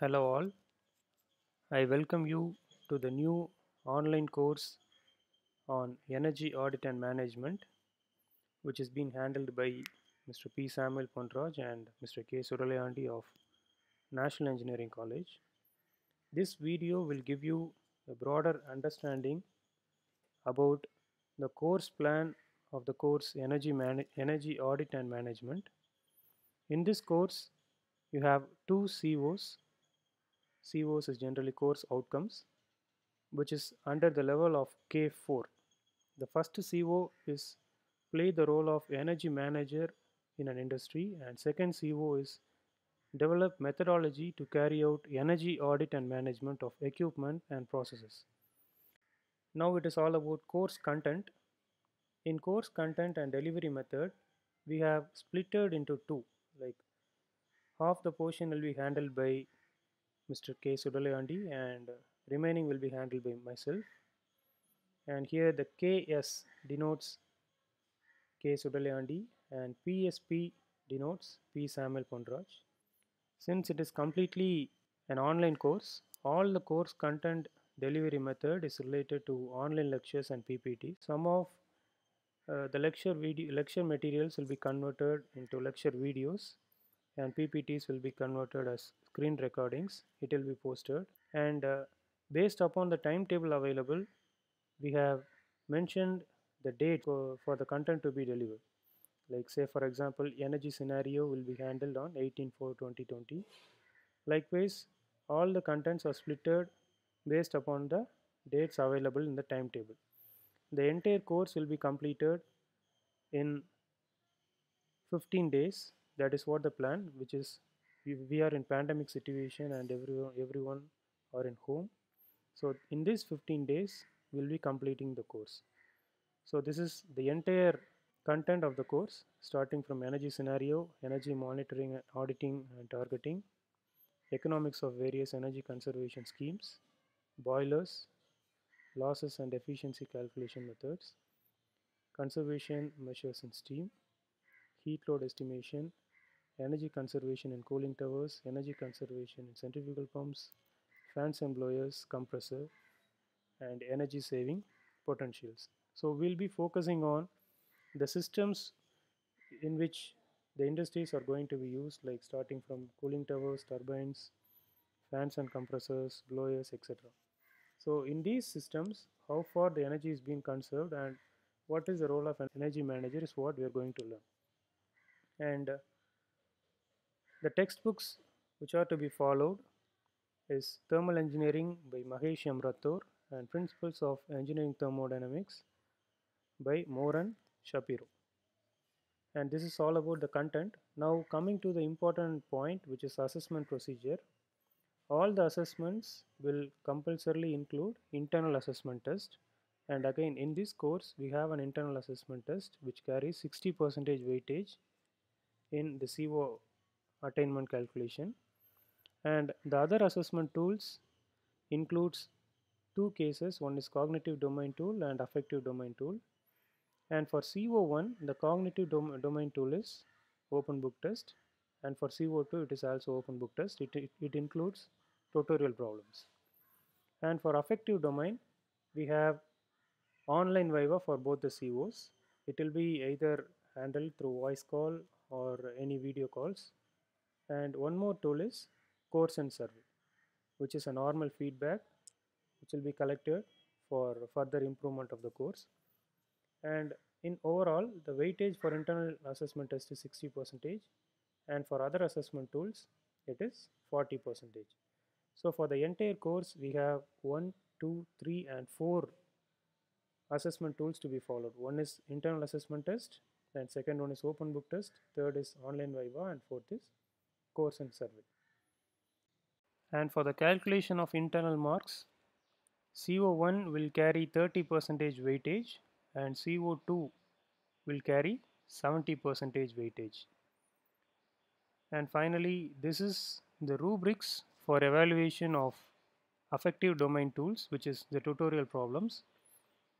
Hello, all. I welcome you to the new online course on energy audit and management, which is being handled by Mr. P. Samuel Pontraj and Mr. K. Sudalayandi of National Engineering College. This video will give you a broader understanding about the course plan of the course Energy, Energy Audit and Management. In this course, you have two COs. COs is generally course outcomes, which is under the level of K4. The first CO is play the role of energy manager in an industry, and second CO is develop methodology to carry out energy audit and management of equipment and processes. Now it is all about course content. In course content and delivery method, we have splitted into two. Like half the portion will be handled by Mr. K. Sudalayandi and remaining will be handled by myself. And here the KS denotes K. Sudalayandi and PSP denotes P. Samuel Pondraj. Since it is completely an online course, all the course content delivery method is related to online lectures and PPT. Some of uh, the lecture video lecture materials will be converted into lecture videos and PPTs will be converted as screen recordings. It will be posted and uh, based upon the timetable available, we have mentioned the date for, for the content to be delivered. Like say for example, energy scenario will be handled on 18 4 2020. Likewise, all the contents are splitted based upon the dates available in the timetable. The entire course will be completed in 15 days. That is what the plan, which is we, we are in pandemic situation and everyone everyone are in home. So in these 15 days, we'll be completing the course. So this is the entire content of the course, starting from energy scenario, energy monitoring, and auditing and targeting, economics of various energy conservation schemes, boilers, losses and efficiency calculation methods, conservation measures in steam, heat load estimation, energy conservation in cooling towers, energy conservation in centrifugal pumps, fans and blowers, compressor, and energy saving potentials. So we'll be focusing on the systems in which the industries are going to be used, like starting from cooling towers, turbines, fans and compressors, blowers, etc. So in these systems, how far the energy is being conserved and what is the role of an energy manager is what we are going to learn. And uh, the textbooks which are to be followed is Thermal Engineering by Mahesh M. And Principles of Engineering Thermodynamics by Moran Shapiro. And this is all about the content. Now coming to the important point which is assessment procedure. All the assessments will compulsorily include internal assessment test and again in this course we have an internal assessment test which carries 60 percentage weightage in the CO attainment calculation. And the other assessment tools includes two cases. One is cognitive domain tool and affective domain tool. And for CO1 the cognitive dom domain tool is open book test. And for CO2 it is also open book test. It, it, it includes tutorial problems. And for affective domain we have online viva for both the COs it will be either handled through voice call or any video calls and one more tool is course and survey which is a normal feedback which will be collected for further improvement of the course. And in overall the weightage for internal assessment test is 60 percentage and for other assessment tools it is 40 percentage. So for the entire course we have one two three and four assessment tools to be followed. One is internal assessment test and second one is open book test third is online viva and fourth is course and survey and for the calculation of internal marks CO1 will carry 30 percentage weightage and CO2 will carry 70 percentage weightage. And finally, this is the rubrics for evaluation of affective domain tools, which is the tutorial problems.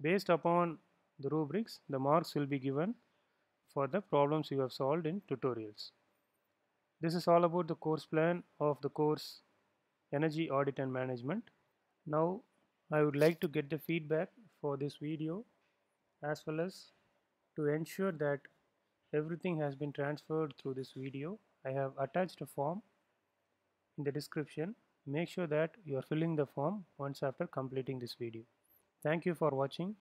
Based upon the rubrics, the marks will be given for the problems you have solved in tutorials. This is all about the course plan of the course energy audit and management. Now I would like to get the feedback for this video as well as to ensure that everything has been transferred through this video. I have attached a form in the description. Make sure that you are filling the form once after completing this video. Thank you for watching.